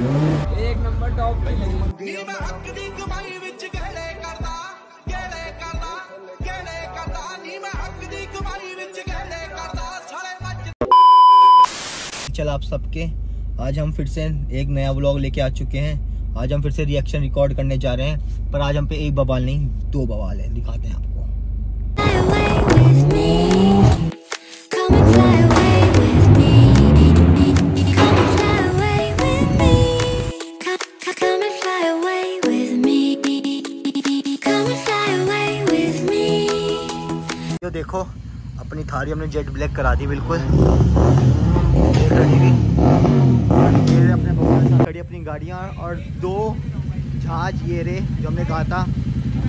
एक number top पे चल आप सबके आज हम फिर से एक नया व्लॉग लेके आ चुके हैं। आज हम फिर से रिएक्शन रिकॉर्ड करने जा रहे हैं पर आज हम पे एक बवाल नहीं दो बवाल है दिखाते हैं आपको। जो देखो, अपनी थारी हमने जेट ब्लैक करा दी बिल्कुल। अपने खड़ी अपनी गाड़ियाँ और दो जहाज़ ये रे, जो हमने कहा था।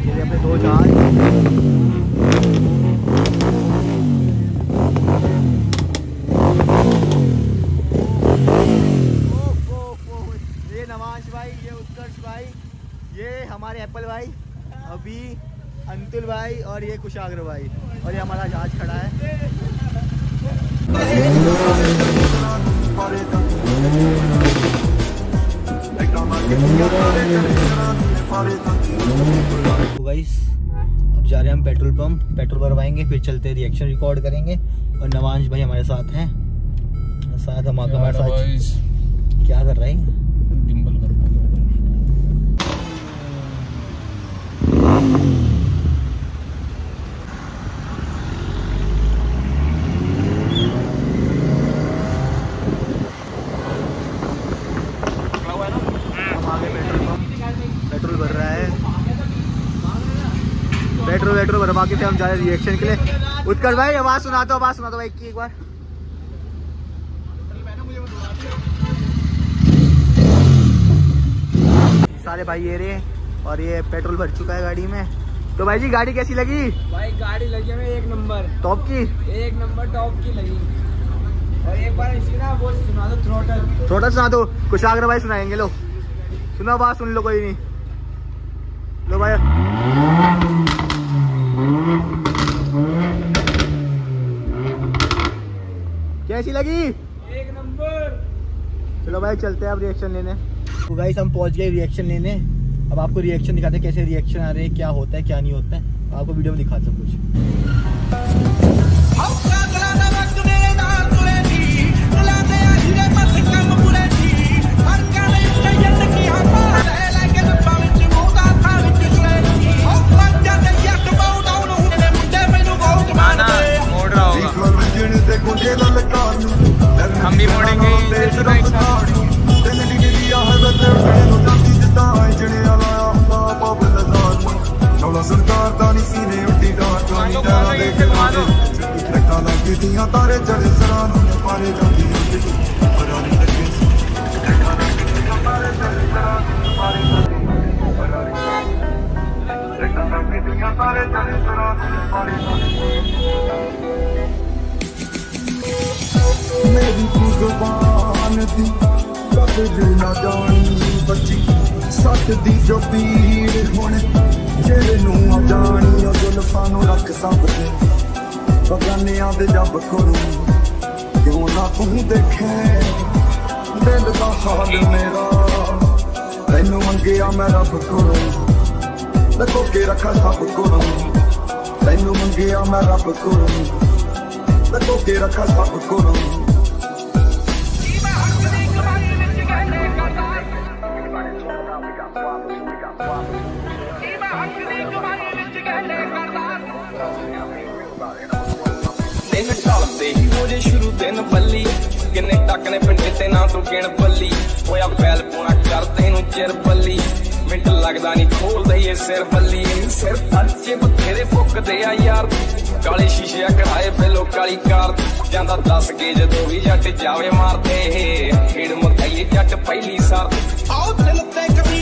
ये रहे अपने दो जहाज़। भाई, ये उत्कर्ष भाई, ये हमारे एप्पल भाई। अभी अंतुल भाई और ये कुशाग्र भाई। और ये हमारा जहाज़ खड़ा है। तो गाइस अब जा रहे हैं हम पेट्रोल पंप। पेट्रोल भरवाएँगे फिर चलते रिएक्शन रिकॉर्ड करेंगे। और नवाज़ भाई हमारे साथ हैं। साथ हम आकर हमारे साथ क्या कर रहे हैं? हम आगे पेट्रोल पंप पेट्रोल भर रहा है पेट्रोल वेट्रोल के फिर हम जा रहे हैं रिएक्शन के लिए। उत्कर्ष भाई आवाज़ सुना दो आवाज़ सुना दो भाई की एक बार। सारे भाई ये रहे और ये पेट्रोल भर चुका है गाड़ी में। तो भाई जी गाड़ी कैसी लगी? भाई गाड़ी लगी हमें एक नंबर। टॉप की? एक नंबर टॉप की लगी। और एक बार इसकी ना वो सुना दो थ्रोटल थोड़ा सुना दो। कुशाग्र भाई सुनाएँगे लो। सुनो बात सुन लो कोई नहीं। लो भाई। कैसी लगी? एक नंबर। चलो भाई चलते हैं अब रिएक्शन लेने। तो गाइस हम पहुँच गए रिएक्शन लेने। अब आपको रिएक्शन दिखाते हैं कैसे रिएक्शन आ रहे हैं क्या होता है क्या नहीं होता है। आपको वीडियो में दिखाते हैं कुछ। हम भी मोड़ेंगे ਸਰਕਾਰ ਦਾ ਨਹੀਂ ਸੀਨੇ ਉੱਡੀ ਡਾਟ ਚੋਣੀ ਡਾਰਾ ਦੇ ਕੇ ਮਾਰੋ ਲੱਕਾਂ ਲੱਗਦੀਆਂ ਤਾਰੇ ਚੜੇ ਸਰਾਂ ਨੂੰ ਪਾਰੇ ਜਾਂਦੀ ਹੁੰਦੀ ਦੀ ਜੋ ਪੀੜ ਹੁਣ ਜਿਹੜੇ ਨੂੰ ਆ ਜਾਣੀ ਉਹ ਜ਼ੁਲਫਾਂ ਨੂੰ ਰੱਖ ਸਭ ਤੇ ਬਗਾਨਿਆਂ ਦੇ ਜੱਬ ਕਰੂ ਕਿਉਂ ਨਾ ਤੂੰ ਦੇਖੇ? ਦਿਲ ਦਾ ਹਾਲ ਮੇਰਾ, ਤੈਨੂੰ ਮੰਗਿਆ ਮੈਂ ਰੱਬ ਕੋਲੋਂ। ਲਕੋ ਕੇ ਰੱਖਾ ਸਭ ਕੋਲੋਂ। ਤੈਨੂੰ ਮੰਗਿਆ ਮੈਂ ਰੱਬ ਕੋਲੋਂ। ਲਕੋ ਕੇ ਰੱਖਾ ਸਭ ਕੋਲੋਂ। ਦਿਨ ਢਲਦੇ ਹੀ ਹੋ ਜੇ ਸ਼ੁਰੂ ਦਿਨ ਬੱਲੀ। ਕਿੰਨੇ ਟੱਕ ਨੇ ਪਿੰਡੇ ਤੇ ਨਾ ਤੂੰ ਗਿਣ ਬੱਲੀ। ਹੋਇਆ ਫੈਲ ਪੂਣਾ ਕਰ ਤੈਨੂੰ ਚਿਰ ਬੱਲੀ। ਮਿੰਟ ਲੱਗਦਾ ਨਹੀਂ ਖੋਲਦਾ ਈ ਸਿਰ ਬੱਲੀ। ਸਿਰ ਪਰਚੇ ਬਥੇਰੇ ਫੁੱਕਦੇ ਆ ਯਾਰ। ਕਾਲੇ ਸ਼ੀਸ਼ੇ ਕਢਾਏ ਪਹਿਲੋ ਕਾਲੀ ਕਾਰ। ਜਾਂਦਾ ਦੱਸ ਕੇ ਜਦੋਂ ਵੀ ਜੱਟ ਜਾਵੇ ਮਾਰਦੇ। ਖੇੜ ਮਕਾਈਏ ਜੱਟ ਪਹਿਲੀ ਸਾਰ। ਆਓ ਦਿਲ ਤੇ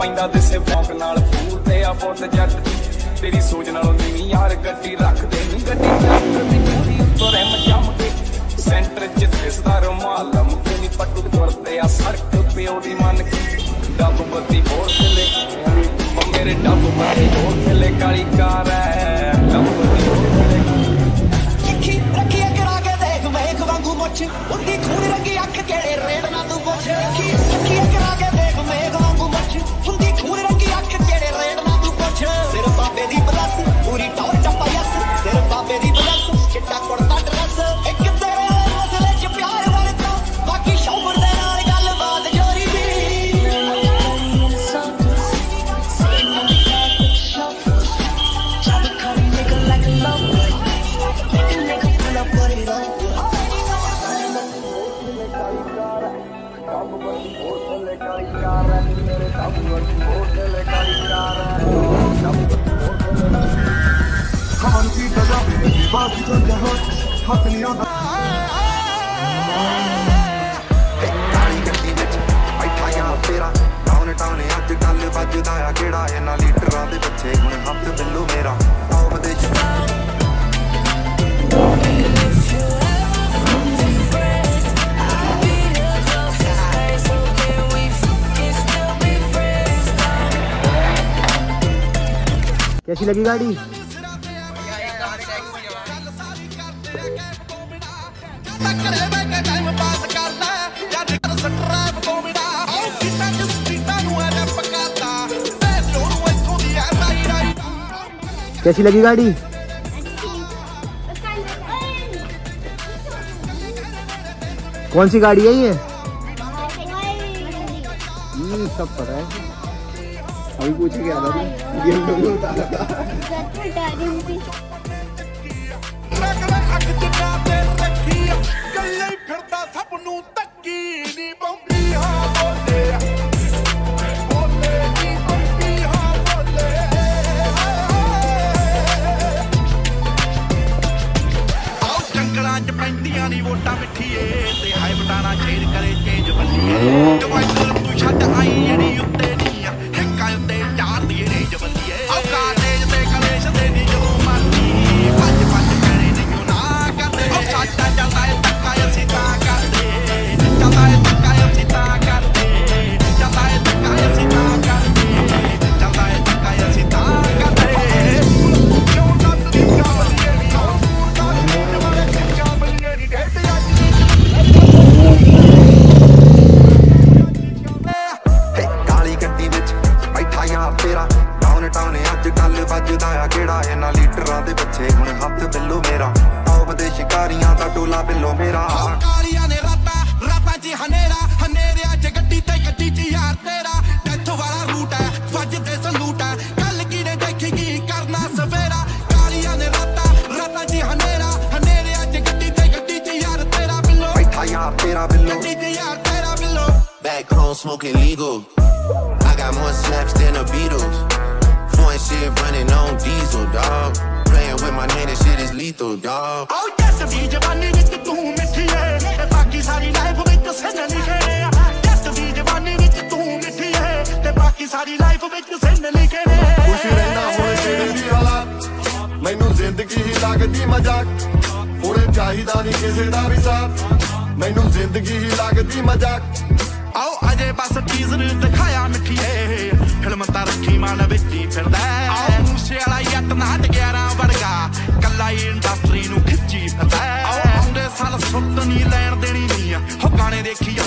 ਪੈਂਦਾ ਦਿਸੇ ਬੌਂਕ ਨਾਲ। ਫੂਲਦੇ ਆ ਬੁੱਤ ਜੱਟ। ਤੇਰੀ ਸੋਚ ਨਾਲੋਂ ਨੀਵੀਂ ਯਾਰ ਗੱਡੀ ਰੱਖਦੇ ਨਹੀਂ ਗੱਡੀ ਟਰੱਕ ਦੀ ਪੂਰੀ ਉੱਤੋਂ ਰਹਿਮ ਜੰਮ ਕੇ ਸੈਂਟਰ ਚ ਦਿਸਦਾ ਰੁਮਾਲ। ਲਮਕੇ ਨਹੀਂ ਪੱਟੂ ਤੁਰਦੇ ਆ ਸੜਕ ਪਿਓ ਦੀ ਮੰਨ ਕੇ ਡੱਬ ਬੱਤੀ ਹੋਰ ਥੱਲੇ। ਉਹ ਮੇਰੇ ਡੱਬ ਬੱਤੀ ਹੋਰ ਥੱਲੇ। ਕਾਲੀ ਕਾਰ ਹੈ ਡੱਬ ਬੱਤੀ ਹੋਰ ਥੱਲੇ। ਰੱਖੀ ਰੱਖੀ ਕਰਾ ਕੇ ਦੇਖ, ਵੇਖ ਵਾਂਗੂ ਮੁੱਛ। ਉੱਦੀ ਖੂਨ ਖਾਨ ਕੀ ਦਗਾ ਬਾਤ ਤੋਂ ਜਹਾਂ ਹੱਥਨੀਆਂ ਦਾ ਕਾਲੀ ਗੱਡੀ ਵਿੱਚ ਬੈਠਾ ਯਾਰ ਤੇਰਾ ਟਾਉਨ ਟਾਉਨ ਅੱਜ ਕੱਲ ਵੱਜਦਾ ਆ ਕਿਹੜਾ ਇਹਨਾਂ ਲੀਡਰਾਂ अच्छी लगी गाड़ी? कैसी लगी गाड़ी? कौन सी गाड़ी है ये? सब पता है। अभी पूछ के आ रहा था ये लोग बता रहा था ਰਗੜਾ ਅੱਗ ਜਿੱਡਾ ਤੇ ਰੱਖੀ ਆ, ਇਕੱਲੇ ਹੀ ਫਿਰਦਾ ਸਭ ਨੂੰ ਤੱਕੀ ਨਹੀਂ ਬੰਬੀ smoking legal. I got more slaps than the Beatles. Foreign shit running on diesel, dog. Playing with my name, this shit is lethal, dog. Oh, yes, if you जवानी विच तू मिठी है, ते बाकी सारी लाइफ विच सिन लिखे। Yes, if you जवानी विच तू मिठी है, ते बाकी सारी लाइफ विच ਜੇ ਬਸ ਟੀਜ਼ਰ ਦਿਖਾਇਆ ਮਿੱਠੀਏ ਫਿਲਮ ਤਾਂ ਰੱਖੀ ਮਨ ਵਿੱਚ ਹੀ ਫਿਰਦਾ ਆਉ ਮੂਸੇ ਵਾਲਾ ਯੱਟ ਨਾ 11 ਵਰਗਾ। ਕੱਲਾ ਹੀ ਇੰਡਸਟਰੀ ਨੂੰ ਖਿੱਚੀ ਫਿਰਦਾ ਆਉਂਦੇ ਸਾਲ ਸੁੱਤ ਨਹੀਂ ਲੈਣ ਦੇਣੀ ਨਹੀਂ ਹੋ ਗਾਣੇ ਦੇਖੀ